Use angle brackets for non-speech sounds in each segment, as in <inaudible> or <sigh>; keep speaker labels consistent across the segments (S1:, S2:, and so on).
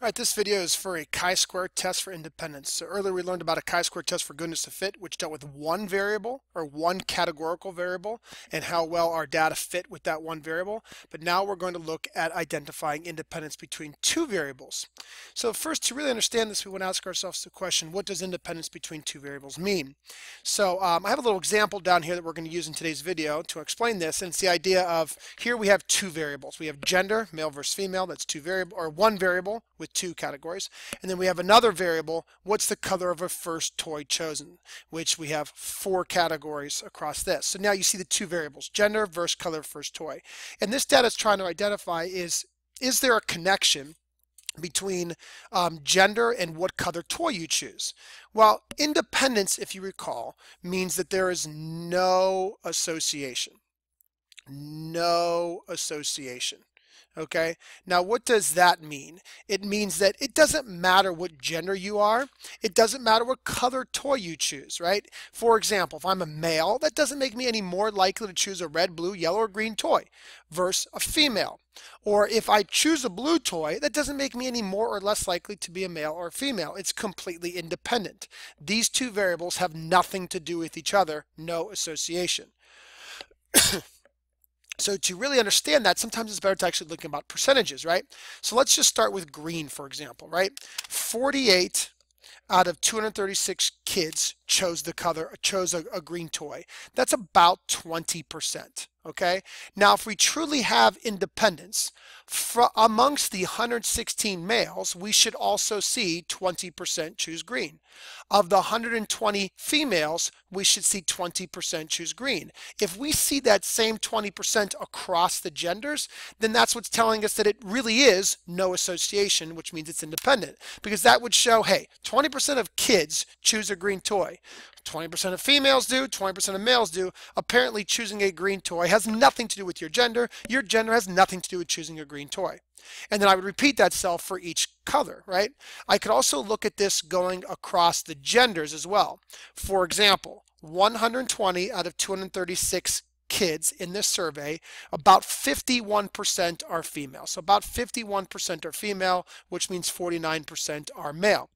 S1: All right, this video is for a chi-square test for independence. So earlier we learned about a chi-square test for goodness of fit, which dealt with one variable or one categorical variable and how well our data fit with that one variable. But now we're going to look at identifying independence between two variables. So first, to really understand this, we want to ask ourselves the question, what does independence between two variables mean? So um, I have a little example down here that we're going to use in today's video to explain this. And it's the idea of, here we have two variables. We have gender, male versus female, that's two variable, or one variable with two categories. And then we have another variable, what's the color of a first toy chosen, which we have four categories across this. So now you see the two variables, gender versus color first toy. And this data is trying to identify is, is there a connection between um, gender and what color toy you choose. Well, independence, if you recall, means that there is no association. No association. Okay, now what does that mean? It means that it doesn't matter what gender you are, it doesn't matter what color toy you choose, right? For example, if I'm a male, that doesn't make me any more likely to choose a red, blue, yellow, or green toy versus a female. Or if I choose a blue toy, that doesn't make me any more or less likely to be a male or a female. It's completely independent. These two variables have nothing to do with each other, no association. <clears throat> So to really understand that, sometimes it's better to actually look about percentages, right? So let's just start with green, for example, right? 48 out of 236 kids chose the color, chose a, a green toy. That's about 20%. Okay. Now, if we truly have independence amongst the 116 males, we should also see 20% choose green. Of the 120 females, we should see 20% choose green. If we see that same 20% across the genders, then that's what's telling us that it really is no association, which means it's independent. Because that would show, hey, 20% of kids choose a green toy. 20% of females do, 20% of males do. Apparently choosing a green toy has nothing to do with your gender. Your gender has nothing to do with choosing a green toy. And then I would repeat that self for each color, right? I could also look at this going across the genders as well. For example, 120 out of 236 kids in this survey, about 51% are female. So about 51% are female, which means 49% are male.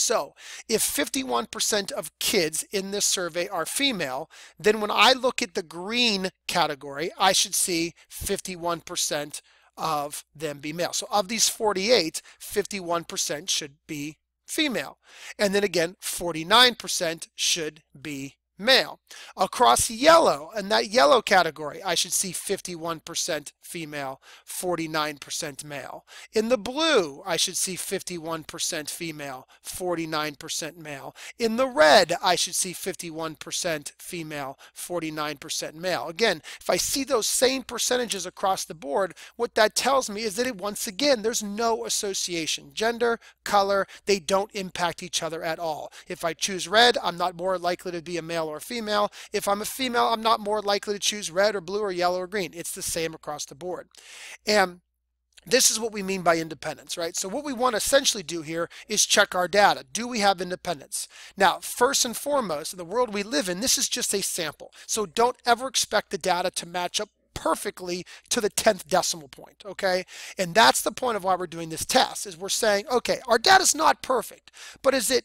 S1: So if 51% of kids in this survey are female, then when I look at the green category, I should see 51% of them be male. So of these 48, 51% should be female. And then again, 49% should be male. Across yellow, in that yellow category, I should see 51% female, 49% male. In the blue, I should see 51% female, 49% male. In the red, I should see 51% female, 49% male. Again, if I see those same percentages across the board, what that tells me is that it, once again, there's no association. Gender, color, they don't impact each other at all. If I choose red, I'm not more likely to be a male or female. If I'm a female, I'm not more likely to choose red or blue or yellow or green. It's the same across the board. And this is what we mean by independence, right? So what we want to essentially do here is check our data. Do we have independence? Now, first and foremost, in the world we live in, this is just a sample. So don't ever expect the data to match up perfectly to the 10th decimal point, okay? And that's the point of why we're doing this test, is we're saying, okay, our data is not perfect, but is it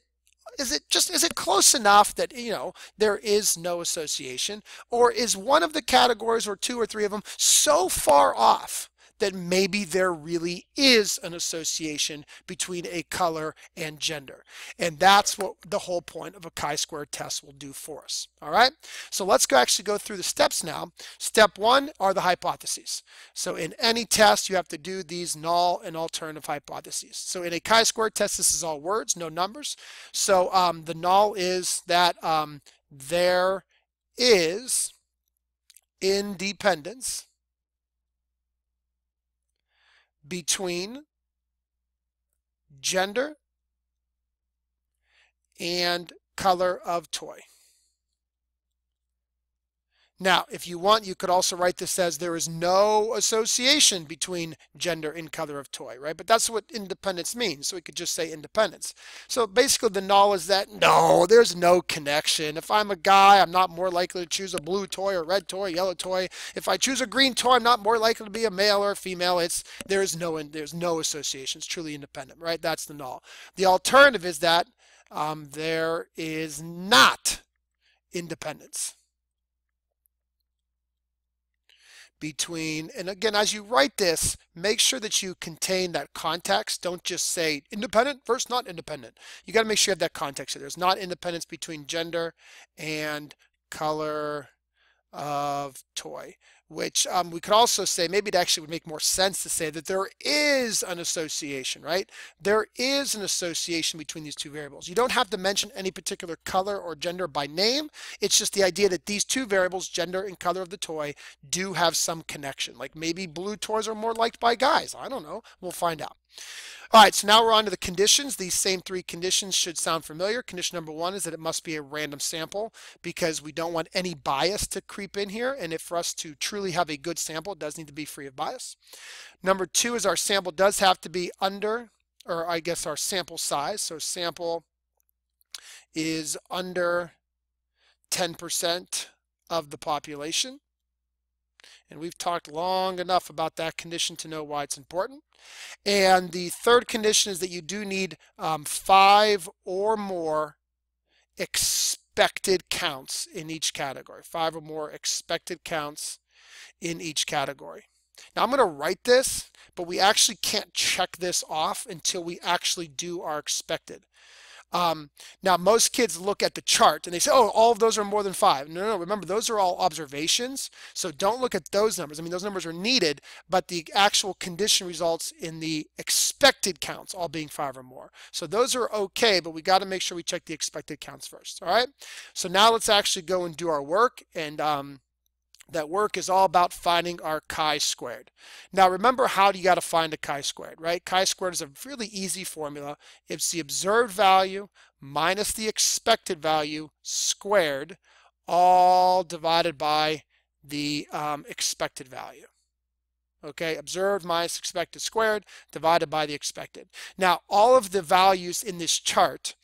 S1: is it just is it close enough that you know there is no association? Or is one of the categories or two or three of them so far off that maybe there really is an association between a color and gender. And that's what the whole point of a chi-square test will do for us. All right. So let's go actually go through the steps now. Step one are the hypotheses. So in any test, you have to do these null and alternative hypotheses. So in a chi-square test, this is all words, no numbers. So um, the null is that um, there is independence between gender and color of toy. Now, if you want, you could also write this as there is no association between gender and color of toy, right? But that's what independence means. So we could just say independence. So basically the null is that no, there's no connection. If I'm a guy, I'm not more likely to choose a blue toy or red toy, yellow toy. If I choose a green toy, I'm not more likely to be a male or a female. It's there's no there's no association. It's truly independent, right? That's the null. The alternative is that um, there is not independence. Between, and again, as you write this, make sure that you contain that context. Don't just say independent versus not independent. You got to make sure you have that context. There's not independence between gender and color of toy which um, we could also say maybe it actually would make more sense to say that there is an association, right? There is an association between these two variables. You don't have to mention any particular color or gender by name. It's just the idea that these two variables, gender and color of the toy, do have some connection. Like maybe blue toys are more liked by guys. I don't know. We'll find out. All right, so now we're on to the conditions. These same three conditions should sound familiar. Condition number one is that it must be a random sample because we don't want any bias to creep in here. And if for us to truly have a good sample, it does need to be free of bias. Number two is our sample does have to be under, or I guess our sample size. So sample is under 10% of the population. And we've talked long enough about that condition to know why it's important. And the third condition is that you do need um, five or more expected counts in each category. Five or more expected counts in each category. Now I'm going to write this, but we actually can't check this off until we actually do our expected. Um, now, most kids look at the chart and they say, oh, all of those are more than five. No, no, no, remember, those are all observations. So don't look at those numbers. I mean, those numbers are needed, but the actual condition results in the expected counts all being five or more. So those are okay, but we got to make sure we check the expected counts first. All right. So now let's actually go and do our work. And um, that work is all about finding our chi-squared. Now remember how do you got to find a chi-squared, right? Chi-squared is a really easy formula. It's the observed value minus the expected value squared, all divided by the um, expected value. Okay, observed minus expected squared divided by the expected. Now all of the values in this chart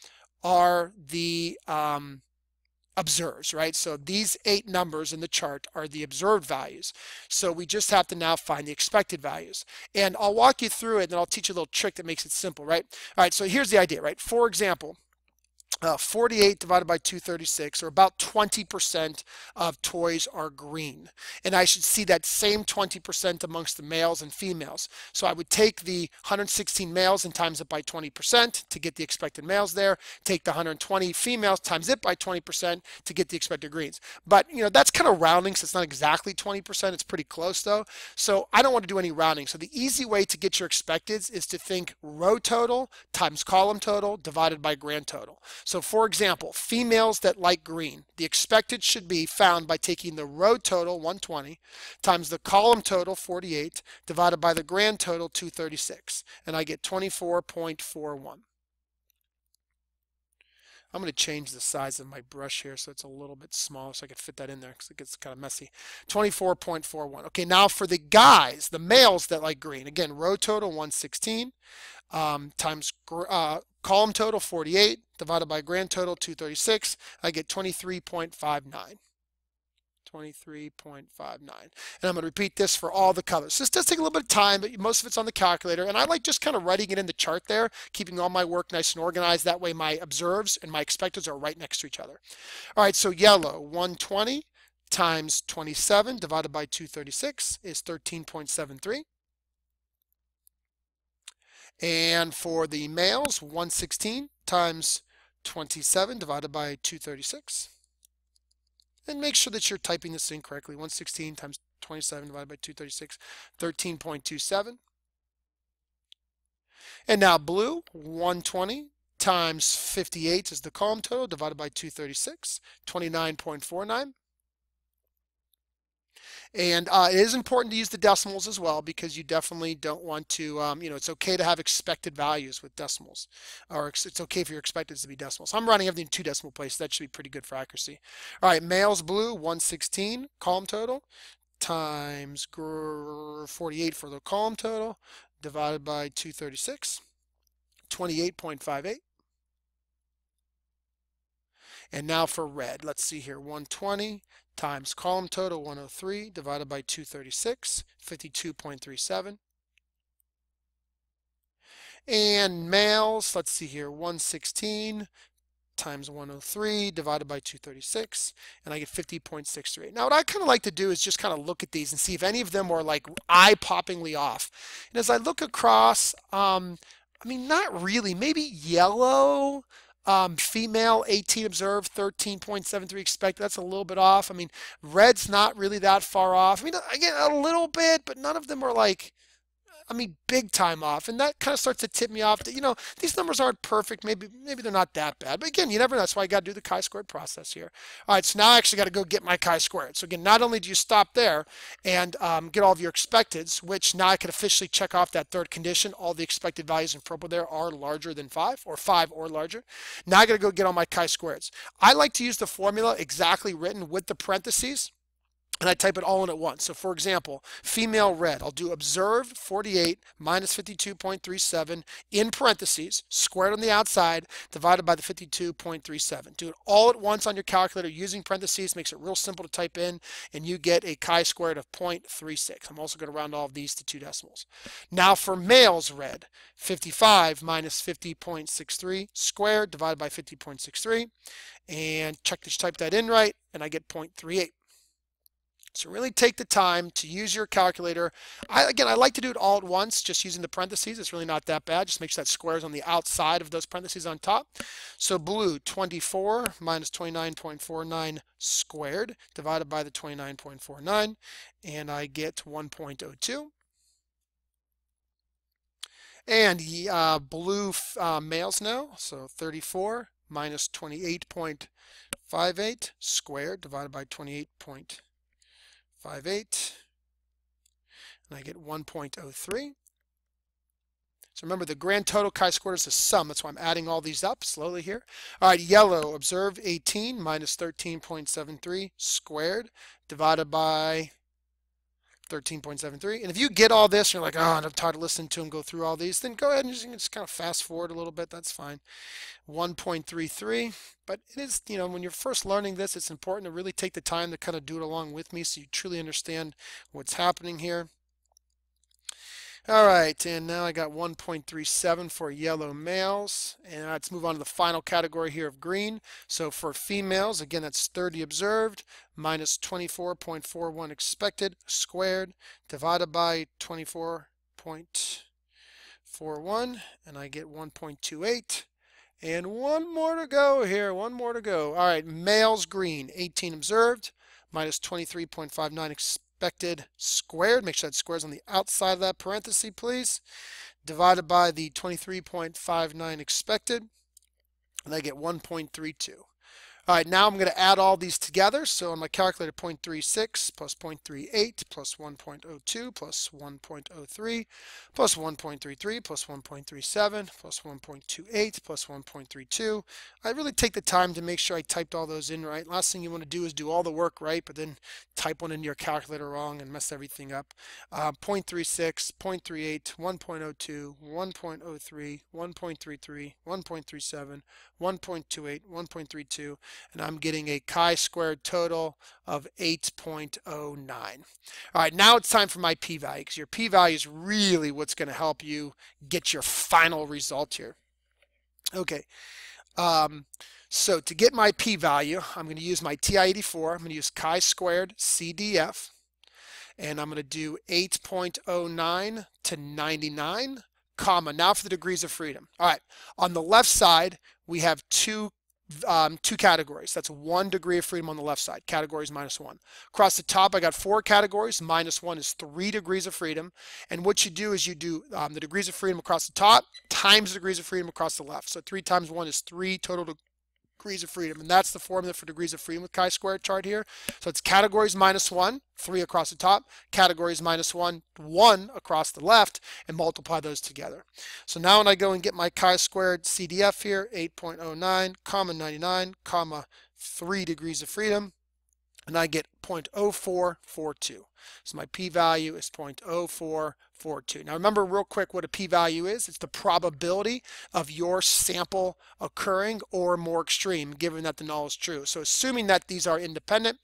S1: are the um, observes, right? So these eight numbers in the chart are the observed values. So we just have to now find the expected values. And I'll walk you through it and then I'll teach you a little trick that makes it simple, right? All right, so here's the idea, right? For example, uh, 48 divided by 236, or about 20% of toys are green. And I should see that same 20% amongst the males and females. So I would take the 116 males and times it by 20% to get the expected males there. Take the 120 females, times it by 20% to get the expected greens. But, you know, that's kind of rounding, so it's not exactly 20%. It's pretty close, though. So I don't want to do any rounding. So the easy way to get your expecteds is to think row total times column total divided by grand total. For example, females that like green, the expected should be found by taking the row total 120 times the column total 48 divided by the grand total 236 and I get 24.41. I'm going to change the size of my brush here so it's a little bit smaller so I can fit that in there because it gets kind of messy. 24.41. Okay, now for the guys, the males that like green, again, row total 116 um, times uh, column total 48 divided by grand total 236, I get 23.59. 23.59. And I'm going to repeat this for all the colors. This does take a little bit of time, but most of it's on the calculator. And I like just kind of writing it in the chart there, keeping all my work nice and organized. That way my observes and my expecteds are right next to each other. All right, so yellow, 120 times 27 divided by 236 is 13.73. And for the males, 116 times 27 divided by 236. And make sure that you're typing this in correctly. 116 times 27 divided by 236, 13.27. And now blue, 120 times 58 is the column total divided by 236, 29.49. And uh, it is important to use the decimals as well because you definitely don't want to, um, you know, it's okay to have expected values with decimals, or it's okay for your expecteds to be decimals. I'm running everything in two decimal places. That should be pretty good for accuracy. All right, males blue, 116 column total times 48 for the column total divided by 236, 28.58. And now for red, let's see here, 120 times column total 103 divided by 236, 52.37. And males, let's see here, 116 times 103 divided by 236 and I get 50.63. Now what I kind of like to do is just kind of look at these and see if any of them are like eye-poppingly off. And as I look across, um, I mean not really, maybe yellow, um, female 18 observed, 13.73 expected. That's a little bit off. I mean, red's not really that far off. I mean, again, a little bit, but none of them are like I mean, big time off. And that kind of starts to tip me off that, you know, these numbers aren't perfect. Maybe maybe they're not that bad. But again, you never know. That's why I got to do the chi-squared process here. All right, so now I actually got to go get my chi-squared. So again, not only do you stop there and um, get all of your expecteds, which now I can officially check off that third condition. All the expected values in purple there are larger than 5 or 5 or larger. Now I got to go get all my chi-squareds. I like to use the formula exactly written with the parentheses and I type it all in at once. So for example, female red, I'll do observed 48 minus 52.37 in parentheses, squared on the outside, divided by the 52.37. Do it all at once on your calculator using parentheses, makes it real simple to type in, and you get a chi-squared of 0.36. I'm also going to round all of these to two decimals. Now for males red, 55 minus 50.63 squared divided by 50.63, and check that you type that in right, and I get 0.38. So really take the time to use your calculator. I, again, I like to do it all at once, just using the parentheses. It's really not that bad. Just make sure that square is on the outside of those parentheses on top. So blue, 24 minus 29.49 squared divided by the 29.49, and I get 1.02. And uh, blue uh, males now, so 34 minus 28.58 squared divided by 28. 58, and I get 1.03. So remember the grand total chi-squared is the sum. That's why I'm adding all these up slowly here. All right, yellow, observe 18 minus 13.73 squared divided by 13.73. And if you get all this, you're like, oh, I'm tired of listening to him go through all these, then go ahead and just, just kind of fast forward a little bit. That's fine. 1.33. But it is, you know, when you're first learning this, it's important to really take the time to kind of do it along with me so you truly understand what's happening here. All right, and now I got 1.37 for yellow males. And let's move on to the final category here of green. So for females, again, that's 30 observed minus 24.41 expected squared divided by 24.41, and I get 1.28. And one more to go here, one more to go. All right, males green, 18 observed minus 23.59 expected expected squared. Make sure that squares on the outside of that parenthesis, please. Divided by the 23.59 expected, and I get 1.32. All right, now I'm going to add all these together. So on my calculator, 0.36 plus 0.38 plus 1.02 plus 1.03 plus 1.33 plus 1.37 plus 1.28 plus 1.32. I really take the time to make sure I typed all those in right. Last thing you want to do is do all the work right, but then type one into your calculator wrong and mess everything up. Uh, 0.36, 0.38, 1.02, 1.03, 1.33, 1.37, 1.28, 1.32, and I'm getting a chi-squared total of 8.09. All right, now it's time for my p-value because your p-value is really what's going to help you get your final result here. Okay, um, so to get my p-value, I'm going to use my TI-84. I'm going to use chi-squared CDF, and I'm going to do 8.09 to 99 comma. Now for the degrees of freedom. All right, on the left side, we have two um, two categories. That's one degree of freedom on the left side. Categories minus one. Across the top, I got four categories. Minus one is three degrees of freedom. And what you do is you do um, the degrees of freedom across the top times degrees of freedom across the left. So three times one is three total degrees of freedom. And that's the formula for degrees of freedom with chi-squared chart here. So it's categories minus 1, 3 across the top, categories minus 1, 1 across the left, and multiply those together. So now when I go and get my chi-squared CDF here, 8.09, comma 99, comma 3 degrees of freedom, and I get 0.0442. So my p-value is 0.0442. Now remember real quick what a p-value is. It's the probability of your sample occurring or more extreme given that the null is true. So assuming that these are independent,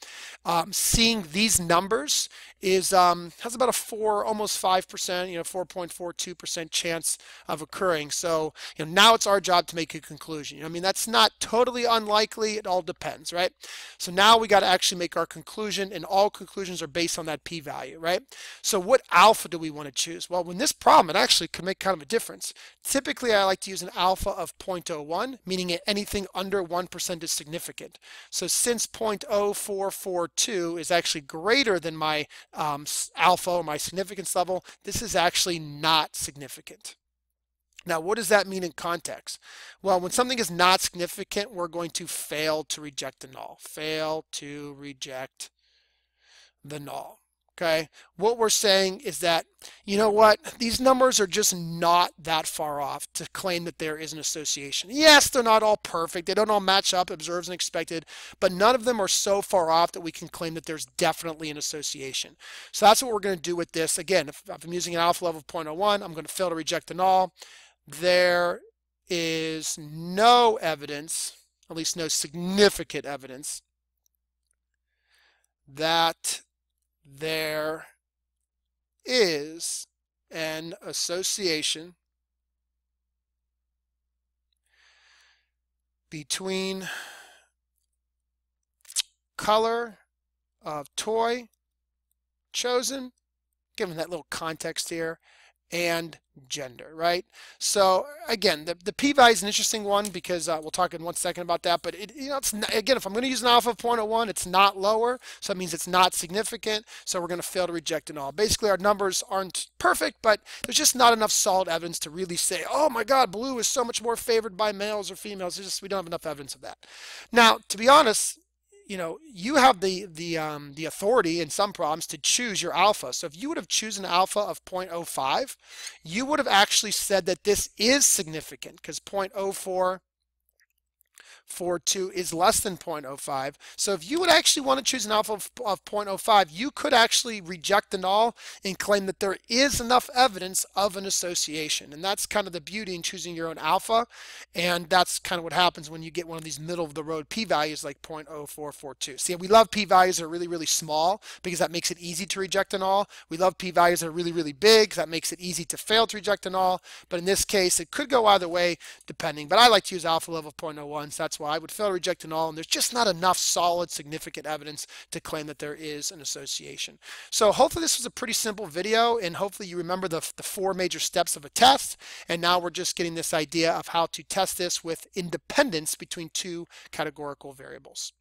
S1: um, seeing these numbers is um, has about a 4, almost 5%, you know, 4.42% chance of occurring. So you know, now it's our job to make a conclusion. I mean, that's not totally unlikely. It all depends, right? So now we got to actually make our conclusion and all conclusions are based on that p-value, right? So what alpha do we want to choose? Well, in this problem, it actually can make kind of a difference. Typically, I like to use an alpha of 0.01, meaning anything under 1% is significant. So since 0.0442 is actually greater than my um, alpha or my significance level, this is actually not significant. Now, what does that mean in context? Well, when something is not significant, we're going to fail to reject the null. Fail to reject the null. Okay, what we're saying is that, you know what, these numbers are just not that far off to claim that there is an association. Yes, they're not all perfect, they don't all match up, observed and expected, but none of them are so far off that we can claim that there's definitely an association. So that's what we're going to do with this. Again, if, if I'm using an alpha level of 0.01, I'm going to fail to reject the null. There is no evidence, at least no significant evidence, that there is an association between color of toy chosen, given that little context here, and gender, right? So again, the, the p-value is an interesting one because uh, we'll talk in one second about that. But it, you know, it's not, again, if I'm going to use an alpha of 0.01, it's not lower, so that means it's not significant. So we're going to fail to reject it all. Basically, our numbers aren't perfect, but there's just not enough solid evidence to really say, oh my God, blue is so much more favored by males or females. There's just we don't have enough evidence of that. Now, to be honest, you know, you have the the um, the authority in some problems to choose your alpha. So if you would have chosen alpha of 0.05, you would have actually said that this is significant because 0.04 0.42 is less than 0.05. So if you would actually want to choose an alpha of, of 0.05, you could actually reject the null and claim that there is enough evidence of an association. And that's kind of the beauty in choosing your own alpha. And that's kind of what happens when you get one of these middle of the road p-values like 0.0442. See, we love p-values that are really, really small because that makes it easy to reject a null. We love p-values that are really, really big. That makes it easy to fail to reject a null. But in this case, it could go either way depending. But I like to use alpha level 0.01. So that's that's why I would fail to reject a null, and there's just not enough solid, significant evidence to claim that there is an association. So hopefully this was a pretty simple video, and hopefully you remember the, the four major steps of a test, and now we're just getting this idea of how to test this with independence between two categorical variables.